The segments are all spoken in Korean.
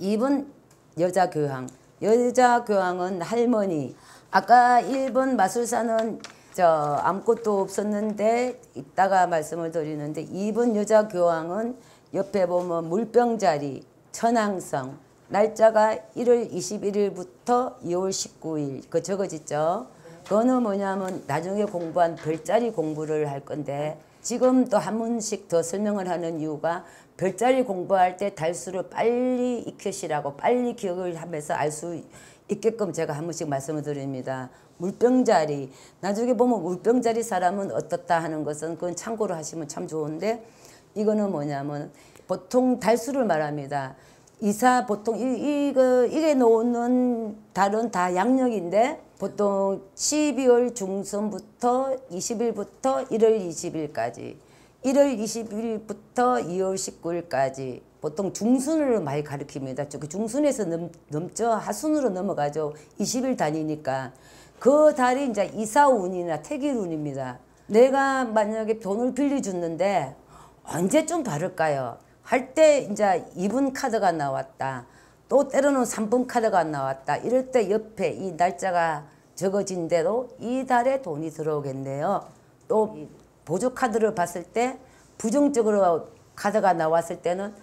2번 여자 교황. 여자 교황은 할머니. 아까 1번 마술사는 저 아무것도 없었는데 이따가 말씀을 드리는데 2번 여자 교황은 옆에 보면 물병자리 천왕성 날짜가 1월 21일부터 2월 19일 그 적어지죠. 그거는 뭐냐면 나중에 공부한 별자리 공부를 할 건데 지금 또한 번씩 더 설명을 하는 이유가 별자리 공부할 때 달수를 빨리 익히시라고 빨리 기억을 하면서 알 수 있게끔 제가 한 번씩 말씀을 드립니다. 물병자리 나중에 보면 물병자리 사람은 어떻다 하는 것은 그건 참고로 하시면 참 좋은데 이거는 뭐냐면 보통 달수를 말합니다. 이사 보통 이, 이거 이게 놓는 달은 다 양력인데 보통 12월 중순부터 20일부터 1월 20일까지 1월 20일부터 2월 19일까지 보통 중순으로 많이 가리킵니다. 그 중순에서 넘, 넘죠. 하순으로 넘어가죠. 20일 다니니까. 그 달이 이제 이사운이나 태길운입니다. 내가 만약에 돈을 빌려줬는데 언제쯤 받을까요? 할 때 이제 2분 카드가 나왔다. 또 때로는 3분 카드가 나왔다. 이럴 때 옆에 이 날짜가 적어진 대로 이 달에 돈이 들어오겠네요. 또 보조 카드를 봤을 때 부정적으로 카드가 나왔을 때는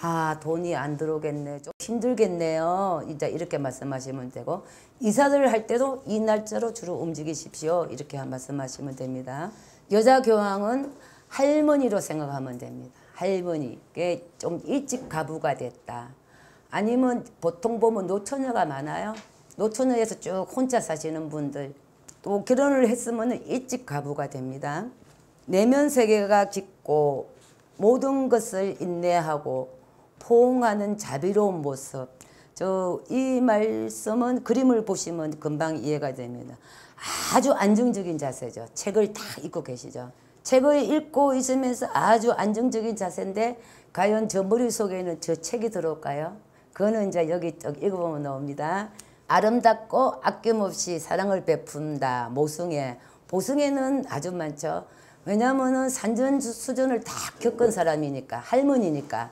아 돈이 안 들어오겠네 좀 힘들겠네요. 이제 이렇게 말씀하시면 되고 이사를 할 때도 이 날짜로 주로 움직이십시오. 이렇게 말씀하시면 됩니다. 여자 교황은 할머니로 생각하면 됩니다. 할머니 좀 일찍 가부가 됐다. 아니면 보통 보면 노처녀가 많아요. 노처녀에서 쭉 혼자 사시는 분들 또 결혼을 했으면 일찍 가부가 됩니다 내면 세계가 깊고 모든 것을 인내하고 포옹하는 자비로운 모습. 저 이 말씀은 그림을 보시면 금방 이해가 됩니다. 아주 안정적인 자세죠. 책을 다 읽고 계시죠. 책을 읽고 있으면서 아주 안정적인 자세인데 과연 저 머릿속에는 저 책이 들어올까요? 그거는 이제 여기 읽어보면 나옵니다. 아름답고 아낌없이 사랑을 베푼다. 모승에. 보승에는 아주 많죠. 왜냐하면 산전 수전을 다 겪은 사람이니까 할머니니까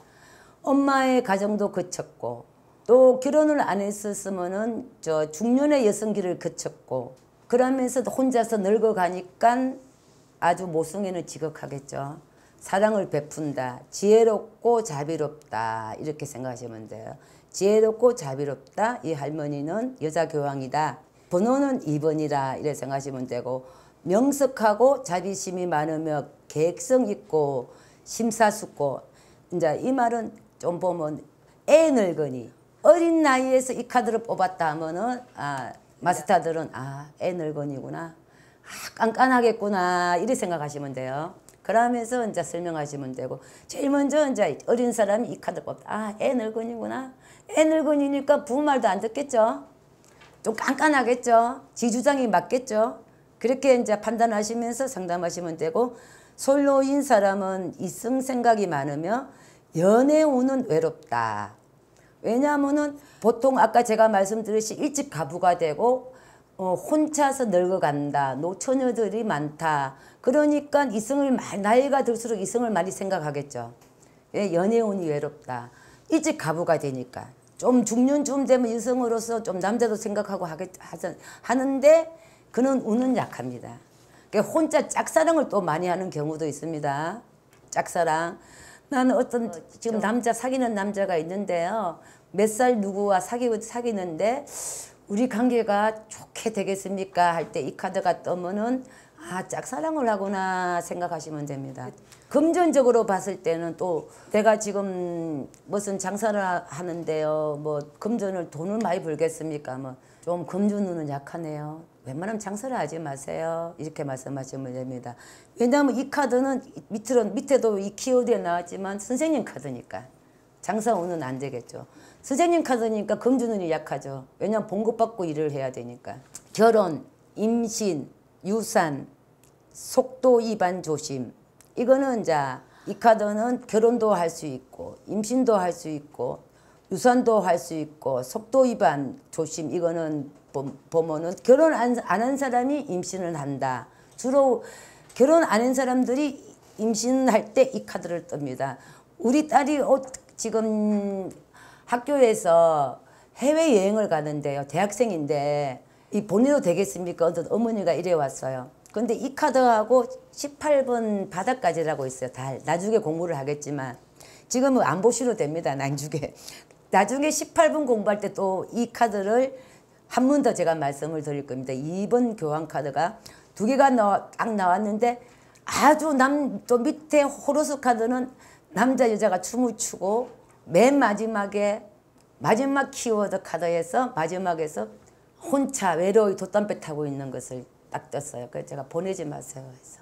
엄마의 가정도 거쳤고 또 결혼을 안 했었으면은 저 중년의 여성기를 거쳤고 그러면서도 혼자서 늙어가니까 아주 모성애는 지극하겠죠. 사랑을 베푼다. 지혜롭고 자비롭다. 이렇게 생각하시면 돼요. 지혜롭고 자비롭다. 이 할머니는 여자 교황이다. 번호는 2번이라 이렇게 생각하시면 되고 명석하고 자비심이 많으며 계획성 있고 심사숙고 이제 이 말은 좀 보면 애 늙은이 어린 나이에서 이 카드를 뽑았다 하면은 아 마스터들은 아애 늙은이구나 아 깐깐하겠구나 이렇게 생각하시면 돼요. 그러면서 이제 설명하시면 되고 제일 먼저 이제 어린 사람이 이 카드 뽑다 아애 늙은이구나 애 늙은이니까 부모 말도 안 듣겠죠. 좀 깐깐하겠죠. 지 주장이 맞겠죠. 그렇게 이제 판단하시면서 상담하시면 되고 솔로인 사람은 이성 생각이 많으며 연애운은 외롭다. 왜냐하면은 보통 아까 제가 말씀드렸듯이 일찍 가부가 되고 어, 혼자서 늙어간다. 노처녀들이 많다. 그러니까 이성을 나이가 들수록 이성을 많이 생각하겠죠. 예, 연애운이 외롭다. 일찍 가부가 되니까. 좀 중년쯤 되면 여성으로서 좀 남자도 생각하고 하겠, 하는데 그는 운은 약합니다. 그러니까 혼자 짝사랑을 또 많이 하는 경우도 있습니다. 짝사랑. 나는 어떤 지금 남자 사귀는 남자가 있는데요. 몇 살 누구와 사귀고 사귀는데 우리 관계가 좋게 되겠습니까? 할 때 이 카드가 뜨면은 아 짝사랑을 하구나 생각하시면 됩니다. 금전적으로 봤을 때는 또 내가 지금 무슨 장사를 하는데요. 뭐 금전을 돈을 많이 벌겠습니까? 뭐 좀 금전운은 약하네요. 웬만하면 장사를 하지 마세요. 이렇게 말씀하시면 됩니다. 왜냐하면 이 카드는 밑으로, 밑에도 이 키워드에 나왔지만 선생님 카드니까 장사 운은 안 되겠죠. 선생님 카드니까 금주운이 약하죠. 왜냐하면 봉급받고 일을 해야 되니까. 결혼, 임신, 유산, 속도 위반 조심. 이거는 자, 이 카드는 결혼도 할 수 있고 임신도 할 수 있고 유산도 할 수 있고 속도 위반 조심 이거는 보면은 결혼 안 한 사람이 임신을 한다. 주로 결혼 안 한 사람들이 임신할 때 이 카드를 뜹니다. 우리 딸이 지금 학교에서 해외 여행을 가는데요. 대학생인데 이 보내도 되겠습니까? 어떤 어머니가 이래 왔어요. 근데 이 카드하고 18번 바닥까지라고 있어요. 달. 나중에 공부를 하겠지만 지금은 안 보셔도 됩니다. 나중에. 나중에 18분 공부할 때 또 이 카드를 한 번 더 제가 말씀을 드릴 겁니다. 2번 교환 카드가 두 개가 나와, 딱 나왔는데 아주 남 또 밑에 호로스 카드는 남자 여자가 춤을 추고 맨 마지막에 마지막 키워드 카드에서 마지막에서 혼자 외로이 돛담배 타고 있는 것을 딱 떴어요. 그래서 제가 보내지 마세요. 해서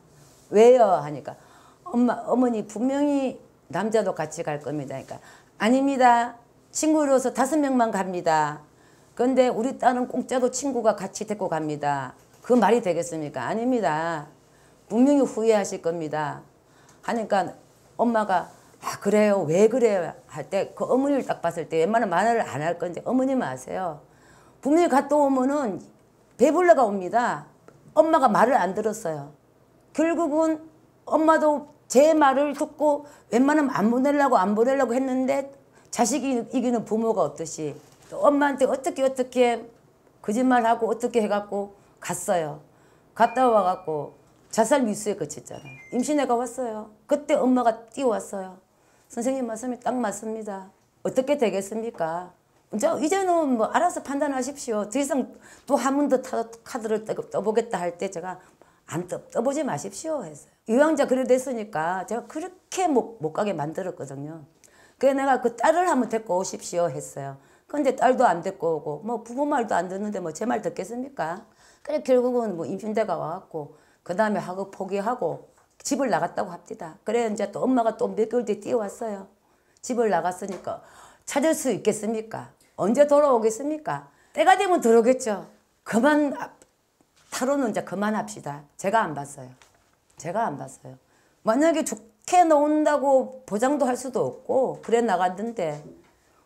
왜요? 하니까 엄마 어머니 분명히 남자도 같이 갈 겁니다. 그러니까 아닙니다. 친구로서 다섯 명만 갑니다. 그런데 우리 딸은 공짜로 친구가 같이 데리고 갑니다. 그 말이 되겠습니까? 아닙니다. 분명히 후회하실 겁니다. 하니까 엄마가 아 그래요 왜 그래요 할 때 그 어머니를 딱 봤을 때 웬만하면 말을 안 할 건데 어머님 아세요 분명히 갔다 오면은 배불러가 옵니다 엄마가 말을 안 들었어요 결국은 엄마도 제 말을 듣고 웬만하면 안 보내려고 안 보내려고 했는데 자식이 이기는 부모가 없듯이 또 엄마한테 어떻게 어떻게 거짓말하고 어떻게 해갖고 갔어요 갔다 와갖고 자살 미수에 그쳤잖아요. 임신해가 왔어요. 그때 엄마가 뛰어왔어요. 선생님 말씀이 딱 맞습니다. 어떻게 되겠습니까? 이제 이제는 뭐 알아서 판단하십시오. 더 이상 또 한 번 더 카드를 떠 보겠다 할 때 제가 안 떠, 떠보지 마십시오 했어요. 이왕자 그래 됐으니까 제가 그렇게 못, 못 가게 만들었거든요. 그래 내가 그 딸을 한번 데리고 오십시오 했어요. 근데 딸도 안 데리고 오고 뭐 부모 말도 안 듣는데 뭐 제 말 듣겠습니까? 그래 결국은 뭐 임신대가 와갖고 그 다음에 학업 포기하고 집을 나갔다고 합니다. 그래 이제 또 엄마가 또 몇 개월 뒤에 뛰어왔어요. 집을 나갔으니까 찾을 수 있겠습니까? 언제 돌아오겠습니까? 때가 되면 들어오겠죠. 그만 타로는 이제 그만합시다. 제가 안 봤어요. 제가 안 봤어요. 만약에 좋게 나온다고 보장도 할 수도 없고 그래 나갔는데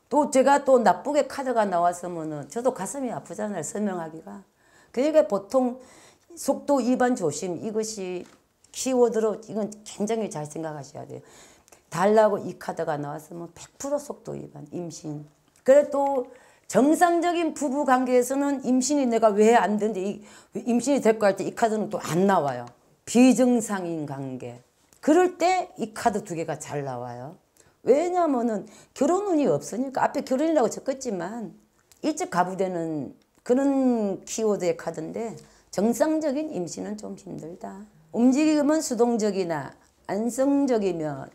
또 제가 또 나쁘게 카드가 나왔으면은 저도 가슴이 아프잖아요. 설명하기가. 그러니까 보통 속도 위반 조심 이것이 키워드로 이건 굉장히 잘 생각하셔야 돼요. 달라고 이 카드가 나왔으면 100% 속도 위반 임신. 그래 또 정상적인 부부 관계에서는 임신이 내가 왜 안 되는데 임신이 될 거 할 때 이 카드는 또 안 나와요. 비정상인 관계. 그럴 때 이 카드 두 개가 잘 나와요. 왜냐면은 결혼 운이 없으니까 앞에 결혼이라고 적었지만 일찍 가부되는 그런 키워드의 카드인데 정상적인 임신은 좀 힘들다. 움직임은 수동적이나 안성적이면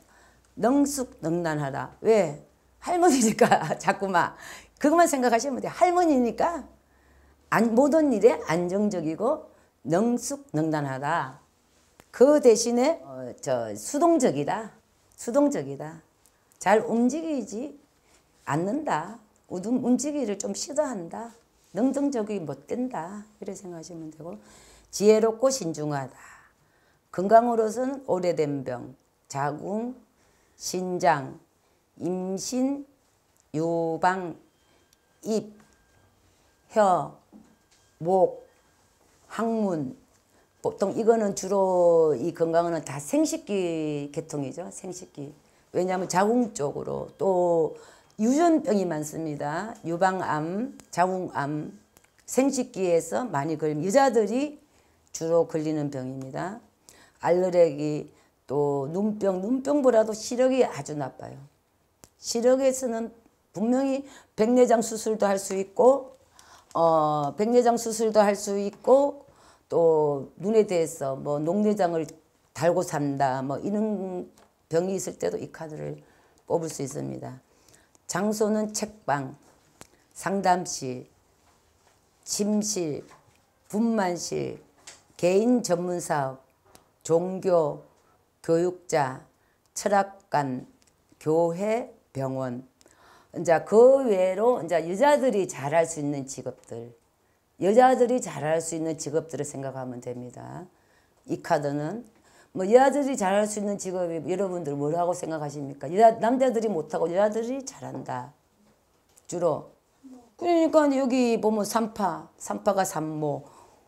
능숙 능란하다. 왜? 할머니니까 자꾸만 그것만 생각하시면 돼요. 할머니니까 안, 모든 일에 안정적이고 능숙능란하다. 그 대신에 어, 저 수동적이다. 수동적이다. 잘 움직이지 않는다. 움직이기를 좀 싫어한다. 능동적이 못 된다. 이렇게 생각하시면 되고 지혜롭고 신중하다. 건강으로서는 오래된 병, 자궁, 신장, 임신, 유방, 입, 혀, 목, 항문 보통 이거는 주로 이 건강은 다 생식기 계통이죠. 생식기. 왜냐하면 자궁 쪽으로 또 유전병이 많습니다. 유방암, 자궁암, 생식기에서 많이 걸림 여자들이 주로 걸리는 병입니다. 알레르기, 또 눈병, 눈병보다도 시력이 아주 나빠요. 시력에서는 분명히 백내장 수술도 할 수 있고, 어, 백내장 수술도 할 수 있고, 또 눈에 대해서 뭐 녹내장을 달고 산다, 뭐 이런 병이 있을 때도 이 카드를 뽑을 수 있습니다. 장소는 책방, 상담실, 침실, 분만실, 개인 전문 사업, 종교, 교육자, 철학관, 교회, 병원. 이제 그 외로 이제 여자들이 잘할 수 있는 직업들, 여자들이 잘할 수 있는 직업들을 생각하면 됩니다. 이 카드는 뭐 여자들이 잘할 수 있는 직업이 여러분들 뭐라고 생각하십니까? 여자, 남자들이 못하고 여자들이 잘한다. 주로. 그러니까 여기 보면 삼파, 삼파가 산모,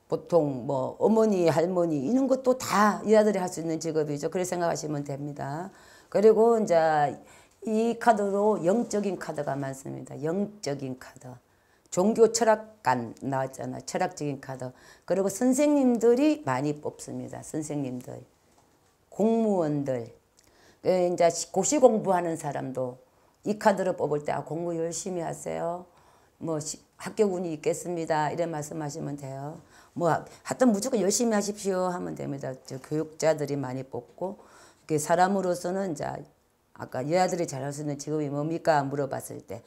보통 뭐 어머니, 할머니 이런 것도 다 여자들이 할 수 있는 직업이죠. 그렇게 생각하시면 됩니다. 그리고 이제 이 카드로 영적인 카드가 많습니다. 영적인 카드. 종교 철학관 나왔잖아. 철학적인 카드. 그리고 선생님들이 많이 뽑습니다. 선생님들. 공무원들. 그 이제 고시 공부하는 사람도 이 카드를 뽑을 때 아, 공부 열심히 하세요. 뭐 시, 합격운이 있겠습니다. 이런 말씀하시면 돼요. 뭐 하여튼 무조건 열심히 하십시오 하면 됩니다. 저 교육자들이 많이 뽑고 그 사람으로서는 이제 아까 여자들이 잘할 수 있는 직업이 뭡니까 물어봤을 때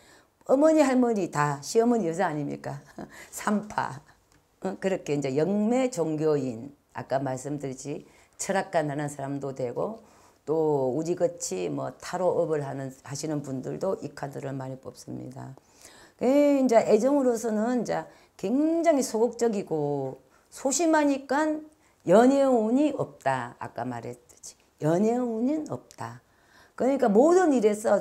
어머니 할머니 다 시어머니 여자 아닙니까? 삼파 어, 그렇게 이제 영매 종교인 아까 말씀드렸지 철학관 하는 사람도 되고 또 우리같이 뭐 타로업을 하는 하시는 분들도 이 카드를 많이 뽑습니다. 그 이제 애정으로서는 이제 굉장히 소극적이고 소심하니까 연애운이 없다. 아까 말했듯이 연애운은 없다. 그러니까 모든 일에서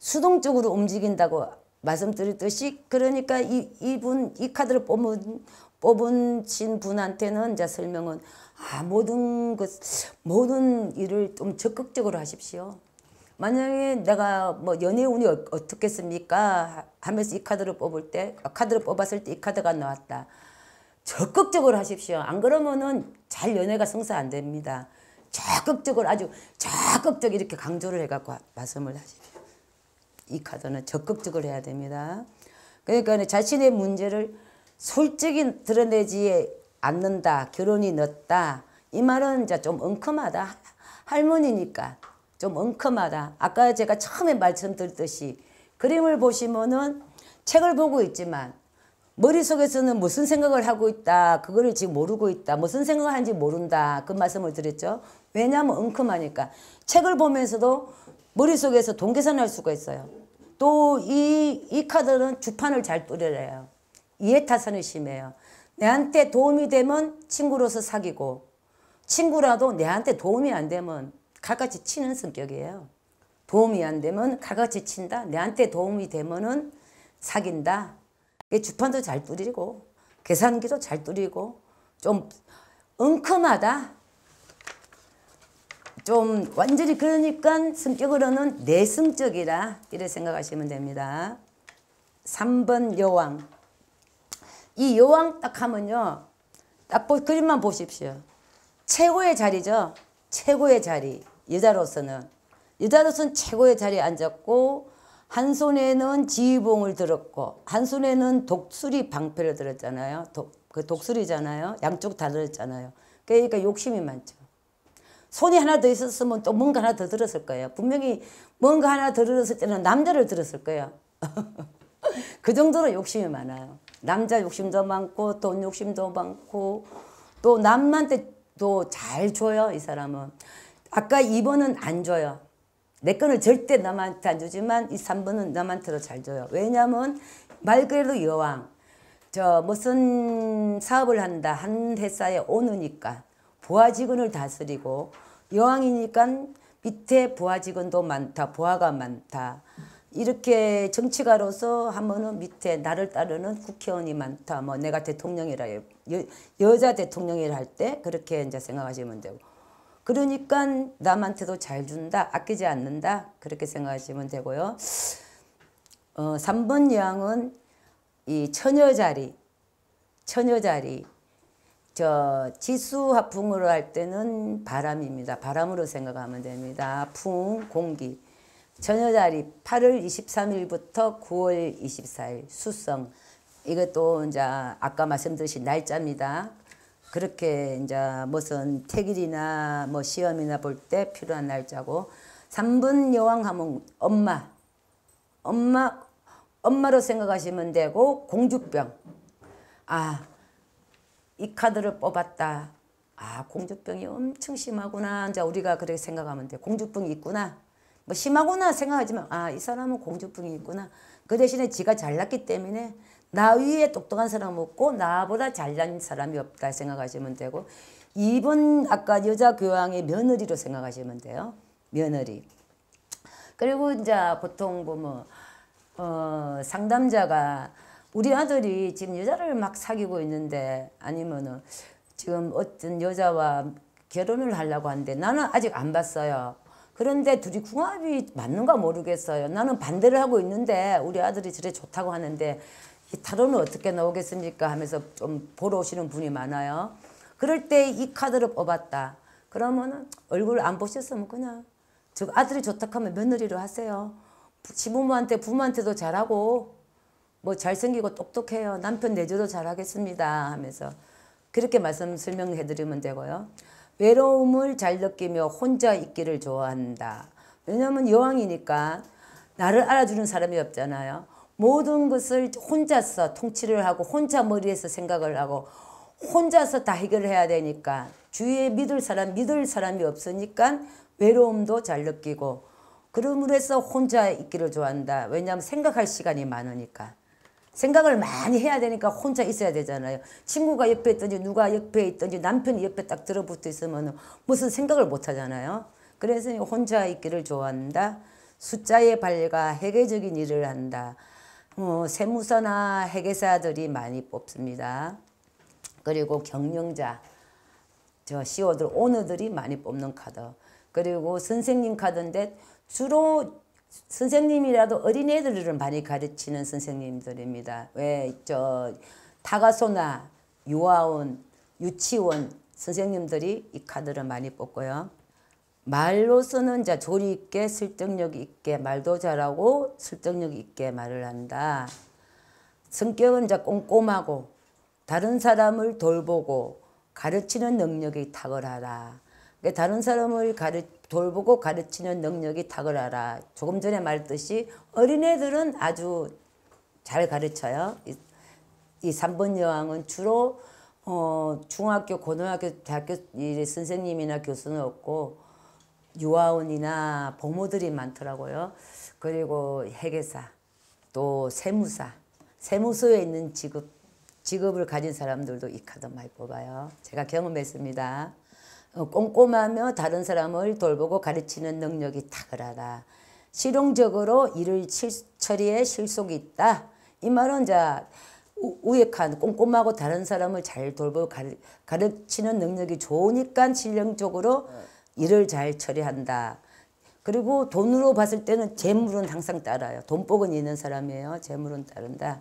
수동적으로 움직인다고 말씀드렸듯이 그러니까 이 이분 이 카드를 뽑은 뽑으신 분한테는 이제 설명은 아 모든 것 모든 일을 좀 적극적으로 하십시오. 만약에 내가 뭐 연애 운이 어- 어떻겠습니까? 하면서 이 카드를 뽑을 때 아, 카드를 뽑았을 때 이 카드가 나왔다. 적극적으로 하십시오. 안 그러면은 잘 연애가 성사 안 됩니다. 적극적으로 아주 적극적 이렇게 강조를 해갖고 말씀을 하십시오. 이 카드는 적극적으로 해야 됩니다. 그러니까 자신의 문제를 솔직히 드러내지 않는다. 결혼이 늦다. 이 말은 이제 좀 엉큼하다. 할머니니까 좀 엉큼하다. 아까 제가 처음에 말씀드렸듯이 그림을 보시면은 책을 보고 있지만 머릿속에서는 무슨 생각을 하고 있다. 그거를 지금 모르고 있다. 무슨 생각을 하는지 모른다. 그 말씀을 드렸죠. 왜냐하면 엉큼하니까. 책을 보면서도 머릿속에서 동계산할 수가 있어요. 또 이 이 카드는 주판을 잘 뚫어내요. 이해타산이 심해요. 내한테 도움이 되면 친구로서 사귀고 친구라도 내한테 도움이 안 되면 칼같이 치는 성격이에요. 도움이 안 되면 칼같이 친다. 내한테 도움이 되면은 사귄다. 주판도 잘 뚫리고 계산기도 잘 뚫리고 좀 엉큼하다. 좀 완전히 그러니까 성격으로는 내성적이라 이렇게 생각하시면 됩니다. 3번 여왕. 이 여왕 딱 하면요. 딱 보, 그림만 보십시오. 최고의 자리죠. 최고의 자리. 여자로서는. 여자로서는 최고의 자리에 앉았고 한 손에는 지휘봉을 들었고 한 손에는 독수리 방패를 들었잖아요. 독, 그 독수리잖아요. 양쪽 다 들었잖아요. 그러니까 욕심이 많죠. 손이 하나 더 있었으면 또 뭔가 하나 더 들었을 거예요. 분명히 뭔가 하나 더 들었을 때는 남자를 들었을 거예요. 그 정도로 욕심이 많아요. 남자 욕심도 많고 돈 욕심도 많고 또 남한테 도잘 줘요. 이 사람은. 아까 2번은 안 줘요. 내 거는 절대 남한테 안 주지만 이 3번은 남한테도 잘 줘요. 왜냐하면 말 그대로 여왕. 저 무슨 사업을 한다 한 회사에 오느니까 부하 직원을 다스리고 여왕이니까 밑에 부하 직원도 많다 부하가 많다. 이렇게 정치가로서 하면은 밑에 나를 따르는 국회의원이 많다. 뭐 내가 대통령이라 여, 여자 대통령이라 할 때 그렇게 이제 생각하시면 되고. 그러니까 남한테도 잘 준다 아끼지 않는다 그렇게 생각하시면 되고요. 어, 3번 여왕은 이 처녀 자리 처녀 자리 저 지수 화풍으로 할 때는 바람입니다. 바람으로 생각하면 됩니다. 풍, 공기. 처녀자리 8월 23일부터 9월 24일 수성. 이것도 이제 아까 말씀드린 날짜입니다. 그렇게 이제 무슨 택일이나 뭐 시험이나 볼 때 필요한 날짜고 3분 여왕 하면 엄마. 엄마 엄마로 생각하시면 되고 공주병. 아, 이 카드를 뽑았다. 아, 공주병이 엄청 심하구나. 이제 우리가 그렇게 생각하면 돼. 공주병이 있구나. 뭐 심하구나 생각하지만 아, 이 사람은 공주병이 있구나. 그 대신에 지가 잘났기 때문에 나 위에 똑똑한 사람 없고 나보다 잘난 사람이 없다 생각하시면 되고 2번 아까 여자 교황의 며느리로 생각하시면 돼요. 며느리. 그리고 이제 보통 보면 어, 상담자가 우리 아들이 지금 여자를 막 사귀고 있는데 아니면은 지금 어떤 여자와 결혼을 하려고 하는데 나는 아직 안 봤어요. 그런데 둘이 궁합이 맞는가 모르겠어요. 나는 반대를 하고 있는데 우리 아들이 저래 좋다고 하는데 이 타로는 어떻게 나오겠습니까 하면서 좀 보러 오시는 분이 많아요. 그럴 때 이 카드를 뽑았다. 그러면은 얼굴 안 보셨으면 그냥 저 아들이 좋다 하면 며느리로 하세요. 부- 시부모한테 부모한테도 잘하고 뭐 잘생기고 똑똑해요. 남편 내줘도 잘하겠습니다 하면서 그렇게 말씀 설명해 드리면 되고요. 외로움을 잘 느끼며 혼자 있기를 좋아한다. 왜냐하면 여왕이니까 나를 알아주는 사람이 없잖아요. 모든 것을 혼자서 통치를 하고 혼자 머리에서 생각을 하고 혼자서 다 해결해야 되니까 주위에 믿을 사람 믿을 사람이 없으니까 외로움도 잘 느끼고 그러므로 해서 혼자 있기를 좋아한다. 왜냐하면 생각할 시간이 많으니까. 생각을 많이 해야 되니까 혼자 있어야 되잖아요. 친구가 옆에 있든지 누가 옆에 있든지 남편이 옆에 딱 들어붙어 있으면 무슨 생각을 못 하잖아요. 그래서 혼자 있기를 좋아한다. 숫자에 밝아 회계적인 일을 한다. 뭐 세무사나 회계사들이 많이 뽑습니다. 그리고 경영자, 저 CEO들, 오너들이 많이 뽑는 카드. 그리고 선생님 카드인데 주로 선생님이라도 어린애들을 많이 가르치는 선생님들입니다. 왜저 타가소나 유아원, 유치원 선생님들이 이 카드를 많이 뽑고요. 말로서는 자 조리 있게 설득력 있게 말도 잘하고 설득력 있게 말을 한다. 성격은 이제 꼼꼼하고 다른 사람을 돌보고 가르치는 능력이 탁월하다. 그러니까 다른 사람을 가르, 돌보고 가르치는 능력이 탁월하라. 조금 전에 말했듯이 어린애들은 아주 잘 가르쳐요. 이, 이 3번 여왕은 주로 어, 중학교, 고등학교, 대학교 이 선생님이나 교수는 없고 유아원이나 보모들이 많더라고요. 그리고 회계사, 또 세무사, 세무서에 있는 직업, 직업을 가진 사람들도 이 카드 많이 뽑아요. 제가 경험했습니다. 어, 꼼꼼하며 다른 사람을 돌보고 가르치는 능력이 탁월하다. 실용적으로 일을 칠, 처리에 실속이 있다. 이 말은 자 우익한 꼼꼼하고 다른 사람을 잘 돌보고 가르, 가르치는 능력이 좋으니까 실용적으로 일을 잘 처리한다. 그리고 돈으로 봤을 때는 재물은 항상 따라요. 돈복은 있는 사람이에요. 재물은 따른다.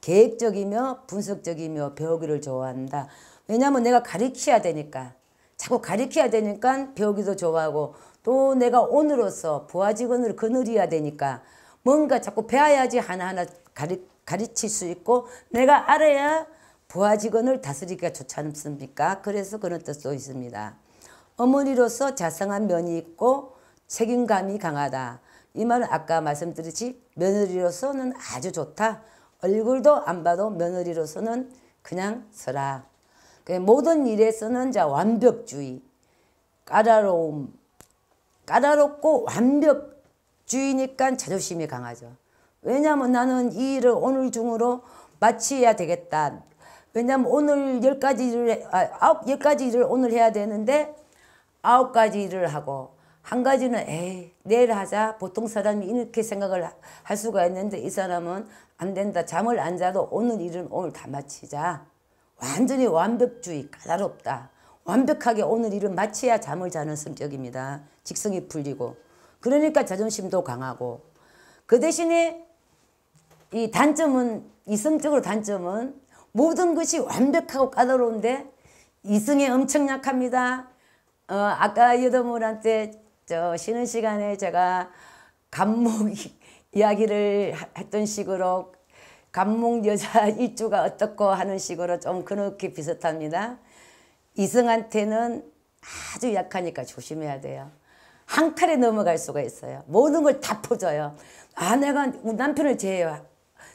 계획적이며 분석적이며 배우기를 좋아한다. 왜냐하면 내가 가르쳐야 되니까. 자꾸 가르쳐야 되니까 배우기도 좋아하고 또 내가 오늘로서 부하 직원을 거느려야 되니까 뭔가 자꾸 배워야지 하나하나 가르, 가르칠 수 있고 내가 알아야 부하 직원을 다스리기가 좋지 않습니까? 그래서 그런 뜻도 있습니다. 어머니로서 자상한 면이 있고 책임감이 강하다. 이 말은 아까 말씀드렸지 며느리로서는 아주 좋다. 얼굴도 안 봐도 며느리로서는 그냥 서라. 그 모든 일에서는 자 완벽주의, 까다로움, 까다롭고 완벽주의니까 자존심이 강하죠. 왜냐하면 나는 이 일을 오늘 중으로 마치어야 되겠다. 왜냐하면 오늘 열 가지 일을 아, 아홉 열 가지 일을 오늘 해야 되는데 아홉 가지 일을 하고 한 가지는 에이 내일 하자 보통 사람이 이렇게 생각을 할 수가 있는데 이 사람은 안 된다 잠을 안 자도 오늘 일은 오늘 다 마치자 완전히 완벽주의 까다롭다. 완벽하게 오늘 일을 마쳐야 잠을 자는 성격입니다. 직성이 풀리고. 그러니까 자존심도 강하고. 그 대신에 이 단점은 이성적으로 단점은 모든 것이 완벽하고 까다로운데 이성에 엄청 약합니다. 어, 아까 여러분한테 저 쉬는 시간에 제가 감목 이야기를 했던 식으로 감목 여자 일주가 어떻고 하는 식으로 좀 그렇게 비슷합니다. 이성한테는 아주 약하니까 조심해야 돼요. 한 칼에 넘어갈 수가 있어요. 모든 걸 다 퍼줘요. 아, 내가 남편을 제해요.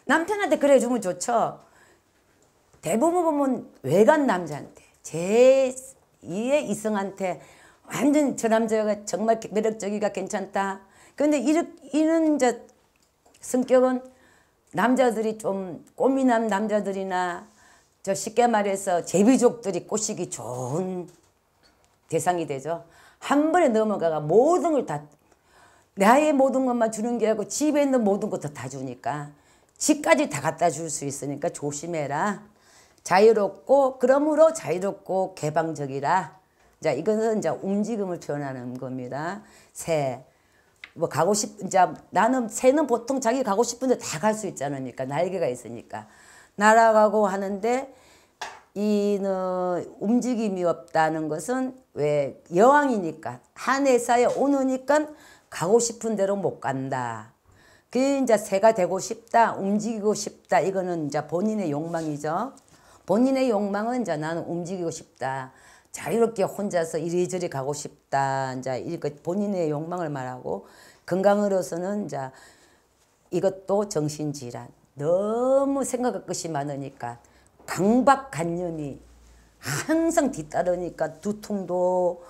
남편한테 그래 주면 좋죠. 대부분 보면 외간 남자한테 제 2의 이성한테 완전 저 남자가 정말 매력적이가 괜찮다. 그런데 이런 성격은 남자들이 좀 꼬미남 남자들이나 저 쉽게 말해서 제비족들이 꼬시기 좋은 대상이 되죠. 한 번에 넘어가가 모든 걸 다 나의 모든 것만 주는 게 아니고 집에 있는 모든 것도 다 주니까 집까지 다 갖다 줄 수 있으니까 조심해라. 자유롭고 그러므로 자유롭고 개방적이라 자, 이것은 이제 움직임을 표현하는 겁니다. 새. 뭐 가고 싶, 이제 나는 새는 보통 자기 가고 싶은데 다 갈 수 있지 않습니까? 날개가 있으니까. 날아가고 하는데 이는 움직임이 없다는 것은 왜 여왕이니까 한해사에 오느니까 가고 싶은 대로 못 간다. 그게 이제 새가 되고 싶다, 움직이고 싶다. 이거는 이제 본인의 욕망이죠. 본인의 욕망은 이제 나는 움직이고 싶다. 자유롭게 혼자서 이리저리 가고 싶다. 이제 이거 본인의 욕망을 말하고 건강으로서는 이제 이것도 정신질환. 너무 생각할 것이 많으니까 강박관념이 항상 뒤따르니까 두통도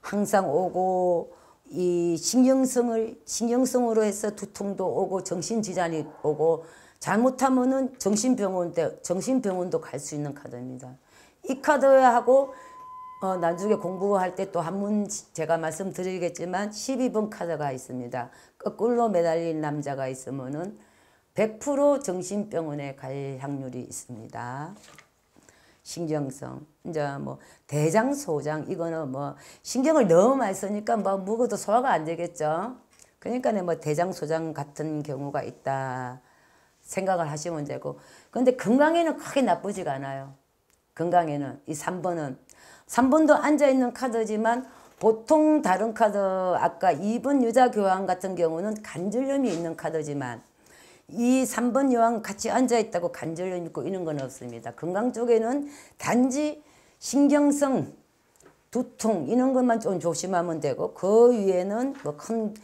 항상 오고 이 신경성을 신경성으로 해서 두통도 오고 정신질환이 오고 잘못하면은 정신병원대 정신병원도 갈 수 있는 카드입니다. 이 카드하고 어, 나중에 공부할 때 또 한문 제가 말씀드리겠지만 12번 카드가 있습니다. 거꾸로 매달린 남자가 있으면은 100% 정신병원에 갈 확률이 있습니다. 신경성 이제 뭐 대장 소장 이거는 뭐 신경을 너무 많이 쓰니까 뭐 먹어도 소화가 안 되겠죠. 그러니까 뭐 대장 소장 같은 경우가 있다 생각을 하시면 되고 근데 건강에는 크게 나쁘지가 않아요. 건강에는 이 3번은 3번도 앉아 있는 카드지만 보통 다른 카드 아까 2번 여자 교황 같은 경우는 간절염이 있는 카드지만 이 3번 여왕 같이 앉아 있다고 간절염 있고 이런 건 없습니다. 건강 쪽에는 단지 신경성 두통 이런 것만 좀 조심하면 되고 그 위에는 뭐 큰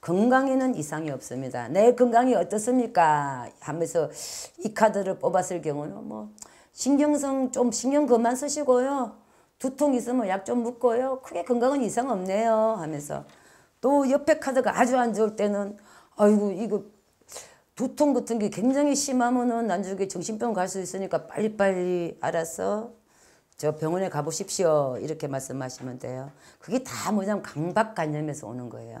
건강에는 이상이 없습니다. 내 건강이 어떻습니까? 하면서 이 카드를 뽑았을 경우는 뭐 신경성 좀 신경 그만 쓰시고요. 두통 있으면 약좀 먹고요. 크게 건강은 이상 없네요. 하면서 또 옆에 카드가 아주 안 좋을 때는 아이고 이거 두통 같은 게 굉장히 심하면은 나중에 정신병 갈 수 있으니까 빨리빨리 알아서 저 병원에 가보십시오. 이렇게 말씀하시면 돼요. 그게 다 뭐냐면 강박관념에서 오는 거예요.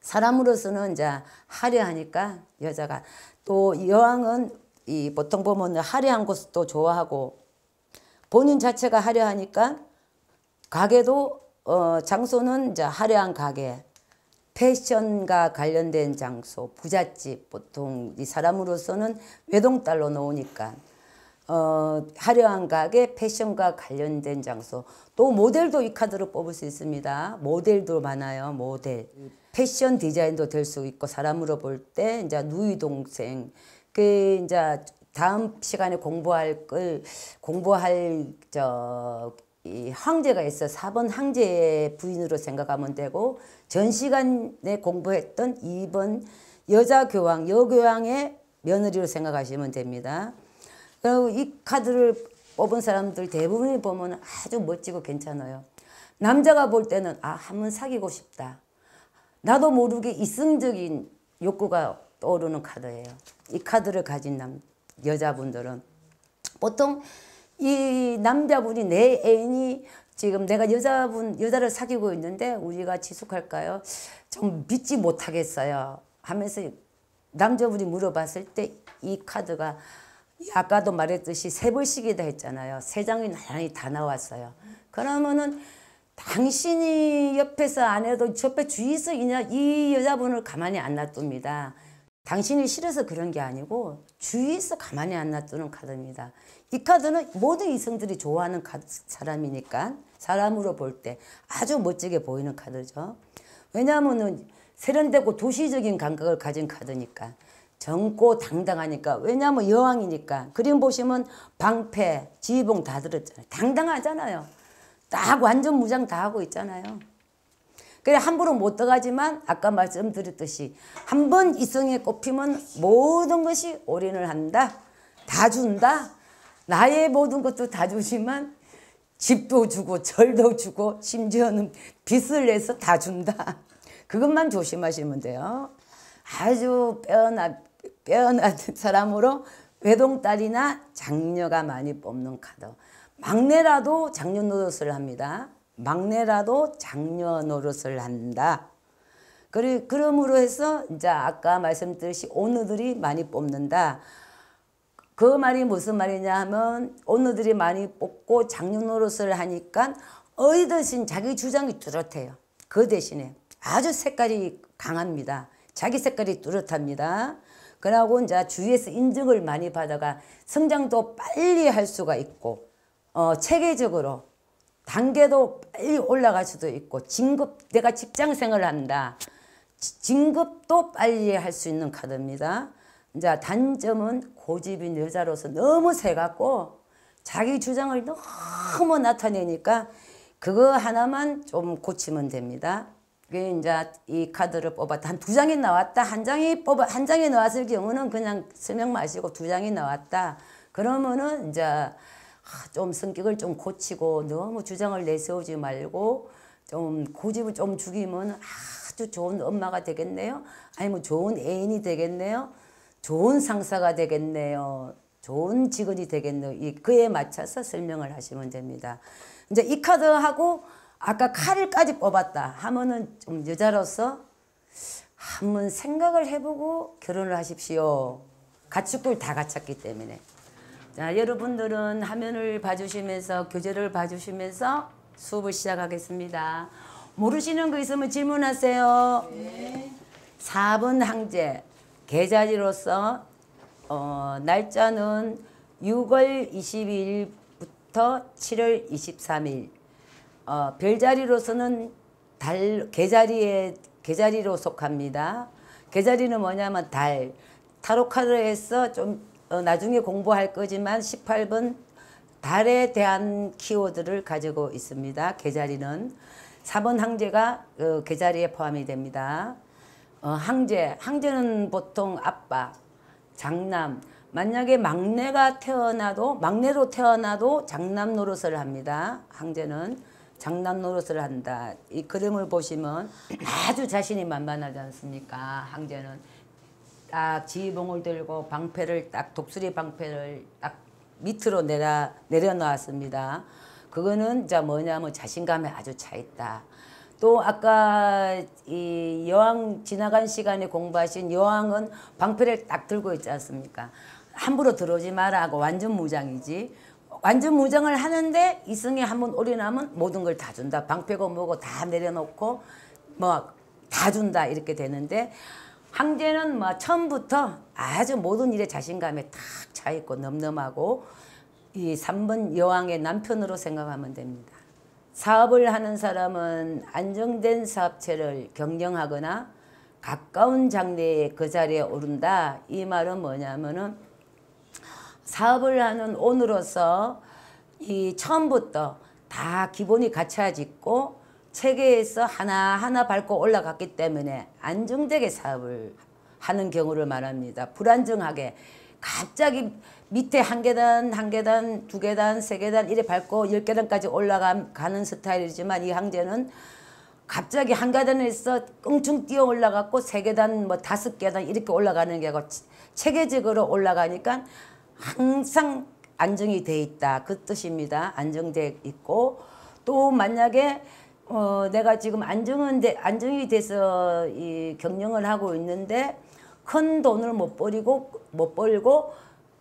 사람으로서는 이제 하려 하니까 여자가 또 여왕은 이 보통 보면 하려한 곳도 좋아하고 본인 자체가 하려 하니까 가게도 어 장소는 이제 화려한 가게 패션과 관련된 장소 부잣집 보통 이 사람으로서는 외동딸로 놓으니까 어, 화려한 가게 패션과 관련된 장소. 또 모델도 이 카드로 뽑을 수 있습니다. 모델도 많아요 모델. 패션 디자인도 될 수 있고 사람으로 볼 때 이제 누이 동생 그 이제 다음 시간에 공부할 걸 공부할 저 이 황제가 있어 4번 황제의 부인으로 생각하면 되고 전 시간에 공부했던 2번 여자 교황 여교황의 며느리로 생각하시면 됩니다. 그리고 이 카드를 뽑은 사람들 대부분이 보면 아주 멋지고 괜찮아요. 남자가 볼 때는 아 한번 사귀고 싶다. 나도 모르게 이성적인 욕구가 떠오르는 카드예요. 이 카드를 가진 남 여자분들은 보통 이 남자분이 내 애인이 지금 내가 여자분 여자를 사귀고 있는데 우리가 지속할까요? 좀 믿지 못하겠어요. 하면서 남자분이 물어봤을 때 이 카드가 아까도 말했듯이 세 번씩이다 했잖아요. 세 장이 나란히 다 나왔어요. 그러면은 당신이 옆에서 안 해도 옆에 주위에서 이 여자분을 가만히 안 놔둡니다. 당신이 싫어서 그런 게 아니고 주위에서 가만히 안 놔두는 카드입니다. 이 카드는 모든 이성들이 좋아하는 카드, 사람이니까 사람으로 볼 때 아주 멋지게 보이는 카드죠. 왜냐하면 세련되고 도시적인 감각을 가진 카드니까 젊고 당당하니까 왜냐하면 여왕이니까 그림 보시면 방패, 지휘봉 다 들었잖아요. 당당하잖아요. 딱 완전 무장 다 하고 있잖아요. 그래 함부로 못 들어가지만 아까 말씀드렸듯이 한 번 이성에 꼽히면 모든 것이 올인을 한다. 다 준다. 나의 모든 것도 다 주지만 집도 주고 절도 주고 심지어는 빚을 내서 다 준다. 그것만 조심하시면 돼요. 아주 빼어나, 빼어난 사람으로 외동딸이나 장녀가 많이 뽑는 카드. 막내라도 장녀 노릇을 합니다. 막내라도 장녀 노릇을 한다. 그래, 그러므로 해서 이제 아까 말씀드렸듯이 오늘들이 많이 뽑는다. 그 말이 무슨 말이냐 하면 오늘들이 많이 뽑고 장녀 노릇을 하니까 어디든 자기 주장이 뚜렷해요. 그 대신에 아주 색깔이 강합니다. 자기 색깔이 뚜렷합니다. 그러고 이제 주위에서 인정을 많이 받아가 성장도 빨리 할 수가 있고 어, 체계적으로 단계도 빨리 올라갈 수도 있고 진급 내가 직장 생활을 한다. 지- 진급도 빨리 할 수 있는 카드입니다. 이제 단점은 고집인 여자로서 너무 세갖고 자기 주장을 너무 나타내니까 그거 하나만 좀 고치면 됩니다. 그게 이제 이 카드를 뽑았다. 한 두 장이 나왔다. 한 장이 뽑아 한 장이 나왔을 경우는 그냥 설명 마시고 두 장이 나왔다. 그러면은 이제 아, 좀 성격을 좀 고치고 너무 주장을 내세우지 말고 좀 고집을 좀 죽이면 아주 좋은 엄마가 되겠네요. 아니면 좋은 애인이 되겠네요. 좋은 상사가 되겠네요. 좋은 직원이 되겠네요. 이 그에 맞춰서 설명을 하시면 됩니다. 이제 이 카드하고 아까 칼을까지 뽑았다 하면은 좀 여자로서 한번 생각을 해보고 결혼을 하십시오. 갖출 다 갖췄기 때문에. 자, 여러분들은 화면을 봐주시면서 교재를 봐주시면서 수업을 시작하겠습니다. 모르시는 거 있으면 질문하세요. 4번 항제 계좌지로서 어, 날짜는 6월 22일부터 7월 23일. 어, 별자리로서는 달 계자리에 계자리로 속합니다. 계자리는 뭐냐면 달 타로 카드에서 좀 어, 나중에 공부할 거지만 18번 달에 대한 키워드를 가지고 있습니다. 계자리는 4번 항제가 어, 계자리에 포함이 됩니다. 어, 항제 항제는 보통 아빠 장남 만약에 막내가 태어나도 막내로 태어나도 장남 노릇을 합니다. 항제는 장남 노릇을 한다. 이 그림을 보시면 아주 자신이 만만하지 않습니까? 항제는 딱 지휘봉을 들고 방패를 딱 독수리 방패를 딱 밑으로 내려 내려놓았습니다. 그거는 이제 뭐냐면 자신감에 아주 차 있다. 또 아까 이 여왕 지나간 시간에 공부하신 여왕은 방패를 딱 들고 있지 않습니까? 함부로 들어오지 마라 하고 완전 무장이지. 완전 무장을 하는데 이승에 한번 올인하면 모든 걸 다 준다. 방패고 뭐고 다 내려놓고 뭐 다 준다 이렇게 되는데 항제는 뭐 처음부터 아주 모든 일에 자신감에 탁 차 있고 넘넘하고 이 3번 여왕의 남편으로 생각하면 됩니다. 사업을 하는 사람은 안정된 사업체를 경영하거나 가까운 장래에 그 자리에 오른다. 이 말은 뭐냐면은 사업을 하는 온으로서 이 처음부터 다 기본이 갖춰지고 체계에서 하나하나 밟고 올라갔기 때문에 안정되게 사업을 하는 경우를 말합니다. 불안정하게 갑자기 밑에 한 계단, 한 계단, 두 계단, 세 계단 이래 밟고 열 계단까지 올라가는 스타일이지만 이 항제는 갑자기 한 계단에서 껑충 뛰어 올라갔고 세 계단, 뭐 다섯 계단 이렇게 올라가는 게 체계적으로 올라가니까 항상 안정이 돼 있다 그 뜻입니다. 안정돼 있고 또 만약에 어, 내가 지금 안정은 돼, 안정이 돼서 이 경영을 하고 있는데 큰 돈을 못 벌이고 못 벌고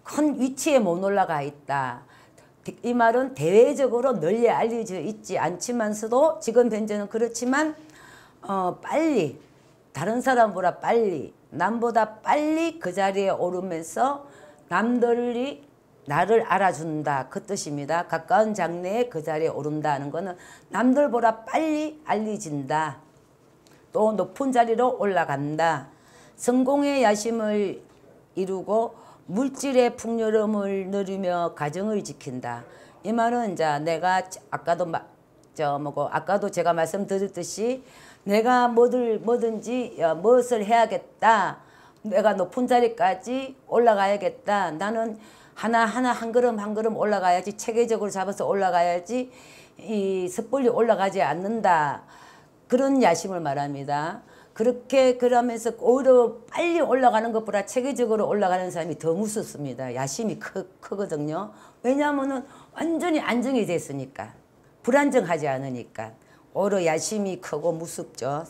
큰 위치에 못 올라가 있다. 이 말은 대외적으로 널리 알려져 있지 않지만서도 지금 현재는 그렇지만 어, 빨리 다른 사람보다 빨리 남보다 빨리 그 자리에 오르면서 남들이 나를 알아준다 그 뜻입니다. 가까운 장래에 그 자리에 오른다는 거는 남들보다 빨리 알려진다. 또 높은 자리로 올라간다. 성공의 야심을 이루고 물질의 풍요로움을 누리며 가정을 지킨다. 이 말은 이제 내가 아까도 마, 저 뭐고 아까도 제가 말씀드렸듯이 내가 뭐들 뭐든지 어, 무엇을 해야겠다. 내가 높은 자리까지 올라가야겠다. 나는 하나 하나 한 걸음 한 걸음 올라가야지 체계적으로 잡아서 올라가야지 이 섣불리 올라가지 않는다. 그런 야심을 말합니다. 그렇게 그러면서 오히려 빨리 올라가는 것보다 체계적으로 올라가는 사람이 더 무섭습니다. 야심이 크, 크거든요. 왜냐하면은 완전히 안정이 됐으니까 불안정하지 않으니까 오히려 야심이 크고 무섭죠.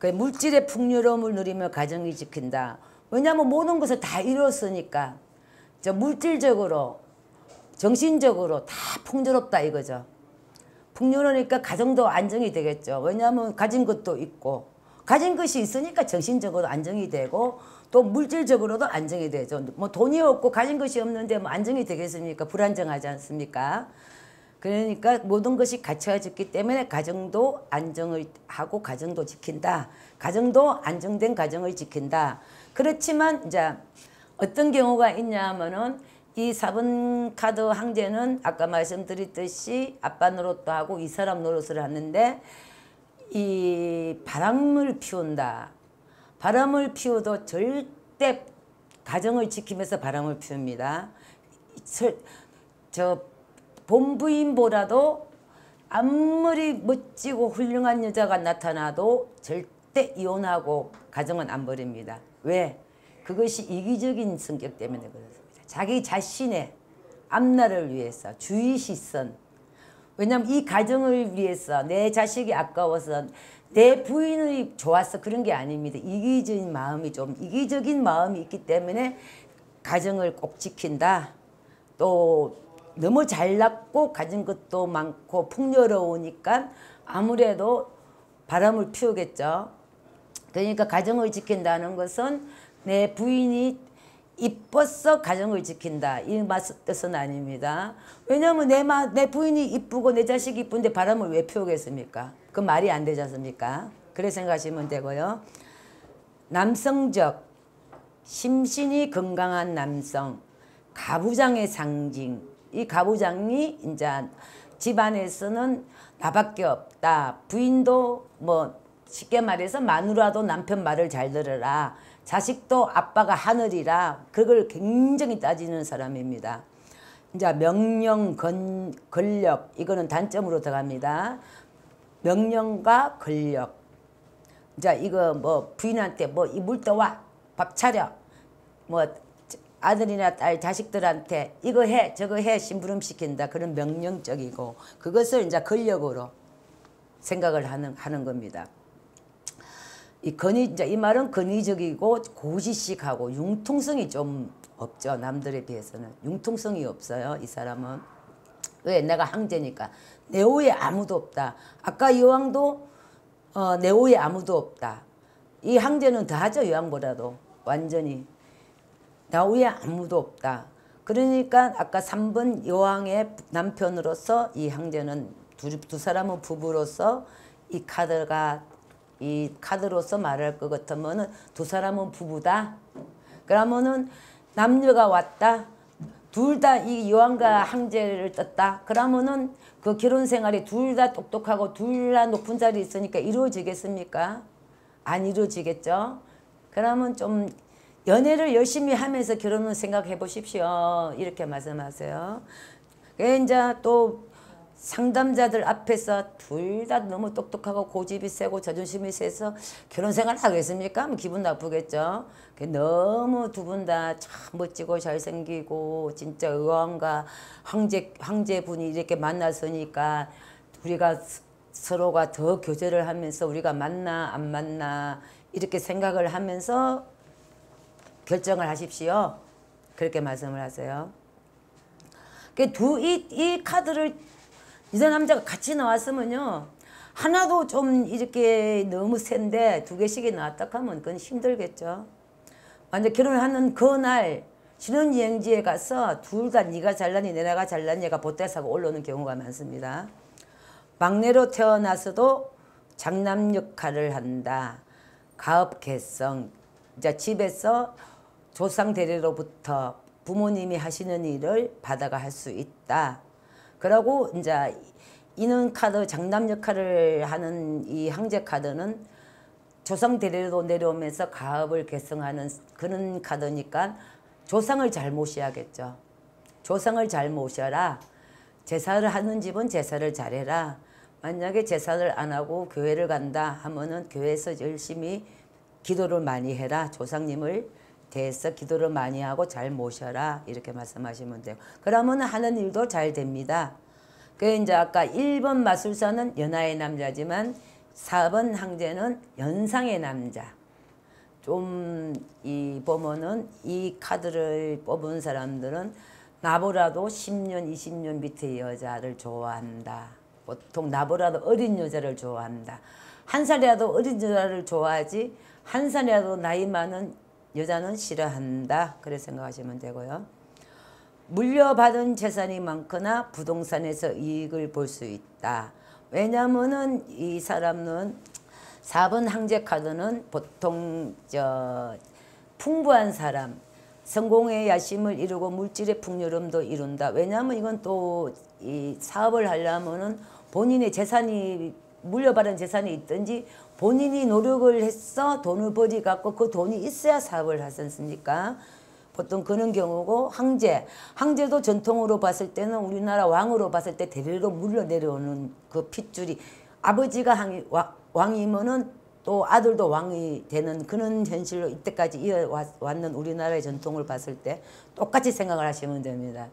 그 물질의 풍요로움을 누리며 가정이 지킨다. 왜냐하면 모든 것을 다 이뤘으니까 저 물질적으로 정신적으로 다 풍요롭다 이거죠. 풍요로우니까 가정도 안정이 되겠죠. 왜냐하면 가진 것도 있고 가진 것이 있으니까 정신적으로 안정이 되고 또 물질적으로도 안정이 되죠. 뭐 돈이 없고 가진 것이 없는데 뭐 안정이 되겠습니까? 불안정하지 않습니까? 그러니까 모든 것이 갖춰졌기 때문에 가정도 안정을 하고 가정도 지킨다. 가정도 안정된 가정을 지킨다. 그렇지만 이제 어떤 경우가 있냐 하면은 이 4번 카드 항제는 아까 말씀드렸듯이 아빠 노릇도 하고 이 사람 노릇을 하는데 이 바람을 피운다. 바람을 피워도 절대 가정을 지키면서 바람을 피웁니다. 저, 저 본부인보다도 아무리 멋지고 훌륭한 여자가 나타나도 절대 이혼하고 가정은 안 버립니다. 왜? 그것이 이기적인 성격 때문에 그렇습니다. 자기 자신의 앞날을 위해서 주의 시선 왜냐하면 이 가정을 위해서 내 자식이 아까워서 내 부인이 좋아서 그런 게 아닙니다. 이기적인 마음이 좀 이기적인 마음이 있기 때문에 가정을 꼭 지킨다. 또 너무 잘났고 가진 것도 많고 풍요로우니까 아무래도 바람을 피우겠죠. 그러니까 가정을 지킨다는 것은 내 부인이 이뻐서 가정을 지킨다. 이 뜻은 아닙니다. 왜냐하면 내, 마, 내 부인이 이쁘고 내 자식이 이쁜데 바람을 왜 피우겠습니까? 그 말이 안 되지 않습니까? 그래 생각하시면 되고요. 남성적, 심신이 건강한 남성, 가부장의 상징. 이 가부장이 이제 집안에서는 나밖에 없다. 부인도 뭐 쉽게 말해서 마누라도 남편 말을 잘 들어라. 자식도 아빠가 하늘이라 그걸 굉장히 따지는 사람입니다. 이제 명령, 건, 권력 이거는 단점으로 들어갑니다. 명령과 권력. 자 이거 뭐 부인한테 뭐 이 물 떠와 밥 차려 뭐 아들이나 딸 자식들한테 이거 해 저거 해 심부름 시킨다 그런 명령적이고 그것을 이제 권력으로 생각을 하는 하는 겁니다. 이 건의 이 말은 건의적이고 고지식하고 융통성이 좀 없죠 남들에 비해서는. 융통성이 없어요 이 사람은. 왜 내가 황제니까. 내 후에 아무도 없다. 아까 여왕도 어, 내 후에 아무도 없다. 이 황제는 더 하죠 여왕보다도. 완전히. 나 후에 아무도 없다. 그러니까 아까 3번 여왕의 남편으로서 이 황제는 두, 두 사람은 부부로서 이 카드가 이 카드로서 말할 것 같으면은 두 사람은 부부다. 그러면은 남녀가 왔다. 둘 다 이 여왕과 황제를 떴다. 그러면은 그 결혼 생활이 둘 다 똑똑하고 둘 다 높은 자리에 있으니까 이루어지겠습니까? 안 이루어지겠죠. 그러면 좀 연애를 열심히 하면서 결혼을 생각해 보십시오. 이렇게 말씀하세요. 이제 또 상담자들 앞에서 둘 다 너무 똑똑하고 고집이 세고 자존심이 세서 결혼 생활 하겠습니까? 뭐 기분 나쁘겠죠. 너무 두 분 다 참 멋지고 잘생기고 진짜 의왕과 황제 황제분이 이렇게 만났으니까 우리가 서로가 더 교제를 하면서 우리가 만나 안 만나 이렇게 생각을 하면서 결정을 하십시오. 그렇게 말씀을 하세요. 두이 이 카드를 이세 남자가 같이 나왔으면요. 하나도 좀 이렇게 너무 센데 두 개씩이 나왔다 하면 그건 힘들겠죠. 완전 결혼하는 그날 신혼여행지에 가서 둘 다 네가 잘나니 내가 잘나니가 보태사고 올라오는 경우가 많습니다. 막내로 태어나서도 장남 역할을 한다. 가업 개성. 이제 집에서 조상 대리로부터 부모님이 하시는 일을 받아가 할 수 있다. 그러고 이제 이는 카드 장남 역할을 하는 이 항제 카드는 조상 대대로 내려오면서 가업을 개성하는 그런 카드니까 조상을 잘 모셔야겠죠. 조상을 잘 모셔라. 제사를 하는 집은 제사를 잘해라. 만약에 제사를 안 하고 교회를 간다 하면은 교회에서 열심히 기도를 많이 해라. 조상님을 대해서 기도를 많이 하고 잘 모셔라 이렇게 말씀하시면 돼요. 그러면 하는 일도 잘 됩니다. 그 이제 아까 1번 마술사는 연하의 남자지만 4번 항제는 연상의 남자. 좀 이 보면은 이 카드를 뽑은 사람들은 나보라도 10년, 20년 밑에 여자를 좋아한다. 보통 나보다도 어린 여자를 좋아한다. 한 살이라도 어린 여자를 좋아하지 한 살이라도 나이 많은 여자는 싫어한다. 그래 생각하시면 되고요. 물려받은 재산이 많거나 부동산에서 이익을 볼 수 있다. 왜냐면은 이 사람은 4번 항제 카드는 보통 저 풍부한 사람 성공의 야심을 이루고 물질의 풍요름도 이룬다. 왜냐하면 이건 또 이 사업을 하려면은 본인의 재산이 물려받은 재산이 있든지 본인이 노력을 해서 돈을 벌이 갖고 그 돈이 있어야 사업을 하지 않습니까? 보통 그런 경우고 황제, 황제도 전통으로 봤을 때는 우리나라 왕으로 봤을 때 대대로 물려 내려오는 그 핏줄이 아버지가 왕이, 왕이면은 또 아들도 왕이 되는 그런 현실로 이때까지 이어왔는 우리나라의 전통을 봤을 때 똑같이 생각을 하시면 됩니다.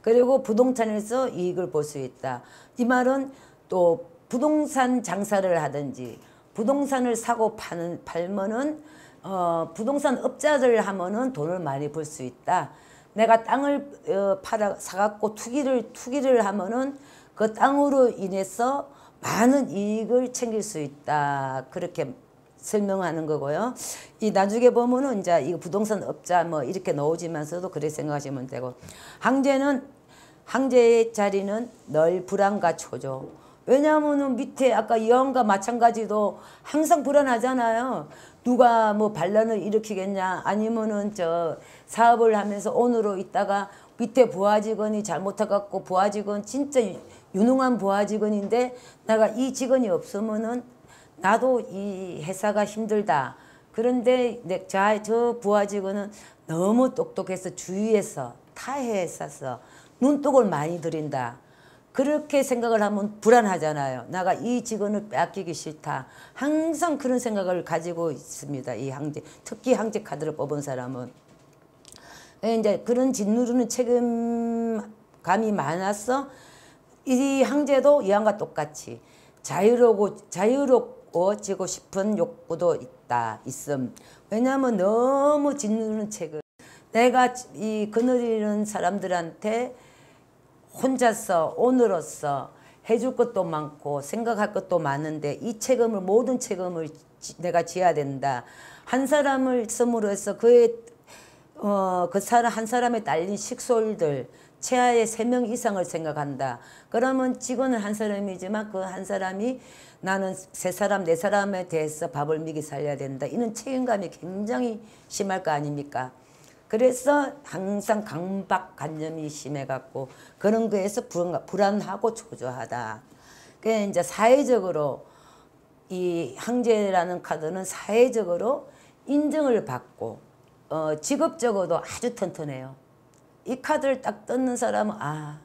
그리고 부동산에서 이익을 볼 수 있다. 이 말은 또 부동산 장사를 하든지 부동산을 사고 파는 팔면은 어, 부동산 업자들 하면은 돈을 많이 벌 수 있다. 내가 땅을 어, 팔아 사갖고 투기를 투기를 하면은 그 땅으로 인해서 많은 이익을 챙길 수 있다. 그렇게 설명하는 거고요. 이 나중에 보면은 이제 이 부동산 업자 뭐 이렇게 나오지만서도 그래 생각하시면 되고 항제는 항제의 자리는 널 불안과 초조. 왜냐하면은 밑에 아까 이왕과 마찬가지도 항상 불안하잖아요. 누가 뭐 반란을 일으키겠냐 아니면은 저 사업을 하면서 오늘로 있다가 밑에 부하 직원이 잘못해갖고 부하 직원 진짜 유능한 부하 직원인데 내가 이 직원이 없으면은 나도 이 회사가 힘들다. 그런데 내, 저, 저 부하 직원은 너무 똑똑해서 주위에서 타회에서 눈독을 많이 들인다. 그렇게 생각을 하면 불안하잖아요. 나가 이 직원을 빼앗기기 싫다. 항상 그런 생각을 가지고 있습니다. 이 항제, 특히 항제 카드를 뽑은 사람은. 예, 이제 그런 짓누르는 책임감이 많아서 이 항제도 이왕과 똑같이 자유로고 자유롭고지고 싶은 욕구도 있다 있음. 왜냐하면 너무 짓누르는 책을 내가 이 거느리는 사람들한테 혼자서 오늘로서 해줄 것도 많고 생각할 것도 많은데 이 책임을 모든 책임을 내가 지어야 된다. 한 사람을 씀으로 해서 그의 어, 그 사람 한 사람에 딸린 식솔들 최하의 세 명 이상을 생각한다. 그러면 직원은 한 사람이지만 그 한 사람이 나는 세 사람 네 사람에 대해서 밥을 미기 살려야 된다. 이런 책임감이 굉장히 심할 거 아닙니까? 그래서 항상 강박관념이 심해갖고 그런 거에서 불안 하고 초조하다. 그 이제 사회적으로 이 항제라는 카드는 사회적으로 인정을 받고 어, 직업적으로도 아주 튼튼해요. 이 카드를 딱 뜯는 사람은 아,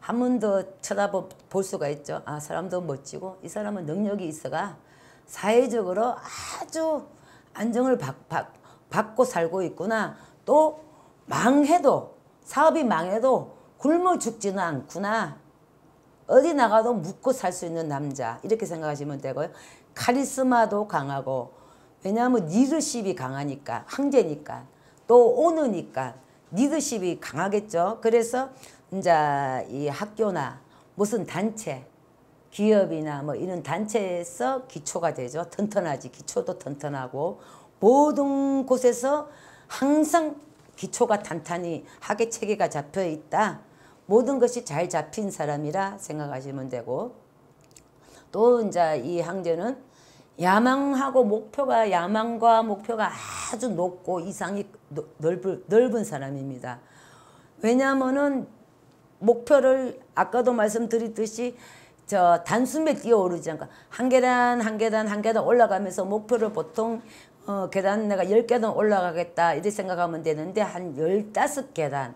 한 번 더 쳐다볼 수가 있죠. 아, 사람도 멋지고 이 사람은 능력이 있어가 사회적으로 아주 안정을 받, 받, 받고 살고 있구나. 또 망해도 사업이 망해도 굶어 죽지는 않구나. 어디 나가도 묵고 살 수 있는 남자 이렇게 생각하시면 되고요. 카리스마도 강하고 왜냐하면 리더십이 강하니까 황제니까 또 오느니까 리더십이 강하겠죠. 그래서 이제 이 학교나 무슨 단체 기업이나 뭐 이런 단체에서 기초가 되죠. 튼튼하지 기초도 튼튼하고 모든 곳에서 항상 기초가 탄탄히 학의 체계가 잡혀 있다. 모든 것이 잘 잡힌 사람이라 생각하시면 되고 또 이제 이 항제는 야망하고 목표가 야망과 목표가 아주 높고 이상이 넓은, 넓은 사람입니다. 왜냐하면은 목표를 아까도 말씀드렸듯이 저 단숨에 뛰어오르지 않고 한 계단 한 계단 한 계단 올라가면서 목표를 보통 어, 계단 내가 열계단 올라가겠다 이렇게 생각하면 되는데 한 열다섯 계단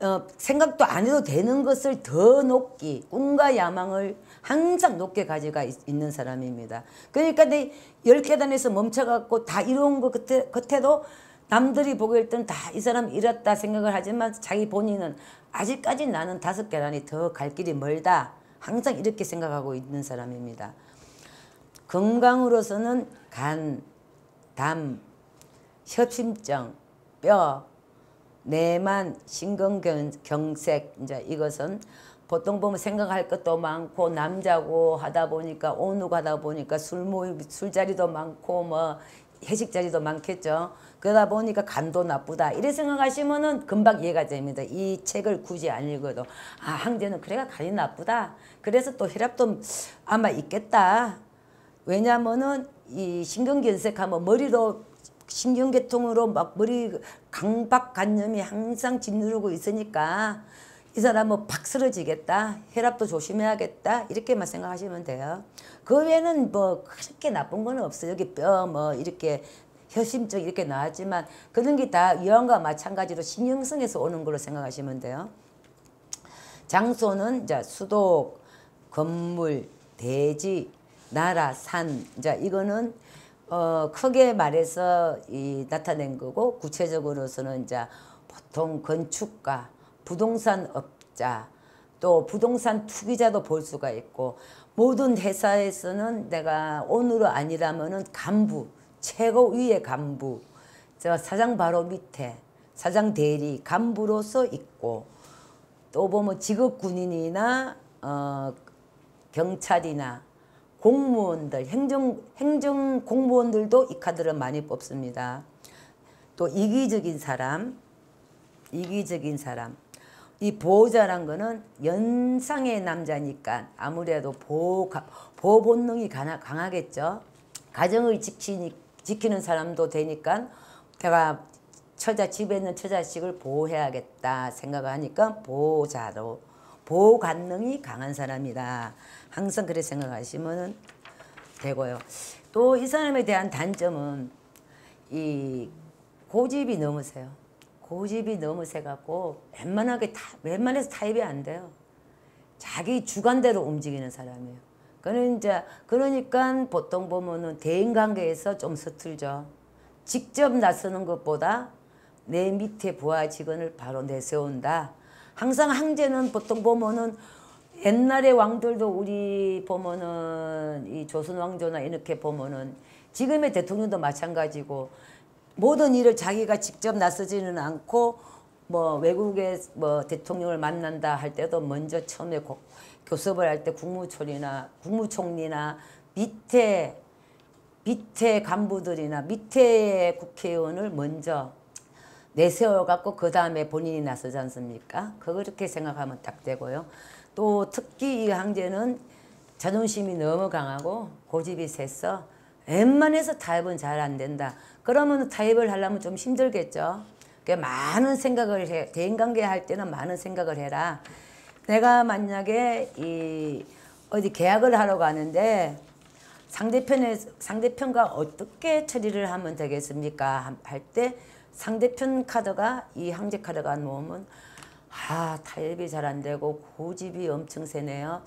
어, 생각도 안 해도 되는 것을 더 높기 꿈과 야망을 항상 높게 가져가 있, 는 사람입니다. 그러니까 내 열 계단에서 멈춰갖고 다 이룬 것 같아, 같아도 남들이 보기일 때는 다이 사람 이렇다 생각을 하지만 자기 본인은 아직까지 나는 다섯 계단이 더 갈 길이 멀다. 항상 이렇게 생각하고 있는 사람입니다. 건강으로서는 간, 담, 협심증, 뼈, 내만, 신경경색 이제 이것은 보통 보면 생각할 것도 많고 남자고 하다 보니까 오누고 하다 보니까 술 모임 술자리도 많고 뭐 회식 자리도 많겠죠. 그러다 보니까 간도 나쁘다. 이래 생각하시면은 금방 이해가 됩니다. 이 책을 굳이 안 읽어도 아 항제는 그래가 간이 나쁘다. 그래서 또 혈압도 아마 있겠다. 왜냐면은 이 신경견색하면 머리로 신경계통으로 막 머리 강박관념이 항상 짓누르고 있으니까 이 사람은 팍 쓰러지겠다. 혈압도 조심해야겠다. 이렇게만 생각하시면 돼요. 그 외에는 뭐 그렇게 나쁜 건 없어요. 여기 뼈 뭐 이렇게 혈심증 이렇게 나왔지만 그런 게다 여왕과 마찬가지로 신경성에서 오는 걸로 생각하시면 돼요. 장소는 이제 수도, 건물, 대지, 나라, 산. 이제 이거는 어 크게 말해서 이 나타낸 거고 구체적으로서는 이제 보통 건축가, 부동산 업자, 또 부동산 투기자도 볼 수가 있고 모든 회사에서는 내가 오늘은 아니라면은 간부, 최고 위의 간부, 저 사장 바로 밑에 사장 대리 간부로서 있고 또 보면 직업 군인이나 어, 경찰이나 공무원들 행정 행정 공무원들도 이 카드를 많이 뽑습니다. 또 이기적인 사람, 이기적인 사람. 이 보호자란 거는 연상의 남자니까 아무래도 보호 보호 본능이 강하, 강하겠죠. 가정을 지키니 지키는 사람도 되니까 내가 처자 집에 있는 처자식을 보호해야겠다 생각하니까 보호자로 보호 관능이 강한 사람이다. 항상 그렇게 생각하시면 되고요. 또 이 사람에 대한 단점은 이 고집이 너무 세요. 고집이 너무 세갖고 웬만하게 타, 웬만해서 타입이 안 돼요. 자기 주관대로 움직이는 사람이에요. 그는 이제 그러니까 보통 보면은 대인 관계에서 좀 서툴죠. 직접 나서는 것보다 내 밑에 부하 직원을 바로 내세운다. 항상 항제는 보통 보면은 옛날의 왕들도 우리 보면은 이 조선 왕조나 이렇게 보면은 지금의 대통령도 마찬가지고 모든 일을 자기가 직접 나서지는 않고 뭐 외국의 뭐 대통령을 만난다 할 때도 먼저 처음에 고, 교섭을 할 때 국무총리나 국무총리나 밑에 밑에 간부들이나 밑에 국회의원을 먼저 내세워 갖고 그 다음에 본인이 나서지 않습니까? 그렇게 생각하면 딱 되고요. 또 특히 이 항제는 자존심이 너무 강하고 고집이 세서 웬만해서 타협은 잘 안 된다. 그러면 타협을 하려면 좀 힘들겠죠. 그러니까 많은 생각을 해. 대인관계 할 때는 많은 생각을 해라. 내가 만약에 이 어디 계약을 하러 가는데 상대편의 상대편과 어떻게 처리를 하면 되겠습니까? 할 때 상대편 카드가 이 항제 카드가 놓으면 아 타협이 잘 안 되고 고집이 엄청 세네요.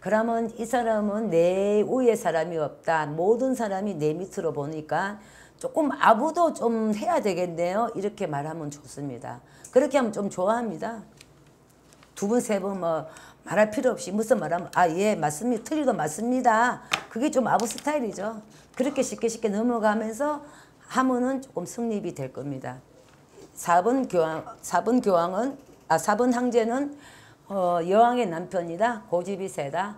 그러면 이 사람은 내 위에 사람이 없다. 모든 사람이 내 밑으로 보니까 조금 아부도 좀 해야 되겠네요. 이렇게 말하면 좋습니다. 그렇게 하면 좀 좋아합니다. 두 번, 세 번 뭐 말할 필요 없이 무슨 말하면 아, 예, 맞습니다. 틀리도 맞습니다. 그게 좀 아부 스타일이죠. 그렇게 쉽게 쉽게 넘어가면서 하면은 조금 성립이 될 겁니다. 4번 교황, 4번 교황은, 아, 4번 항제는 어, 여왕의 남편이다. 고집이 세다.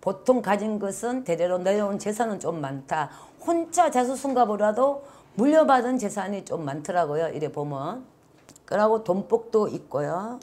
보통 가진 것은 대대로 내려온 재산은 좀 많다. 혼자 자수성가 보라도 물려받은 재산이 좀 많더라고요. 이래 보면. 그러고 돈복도 있고요.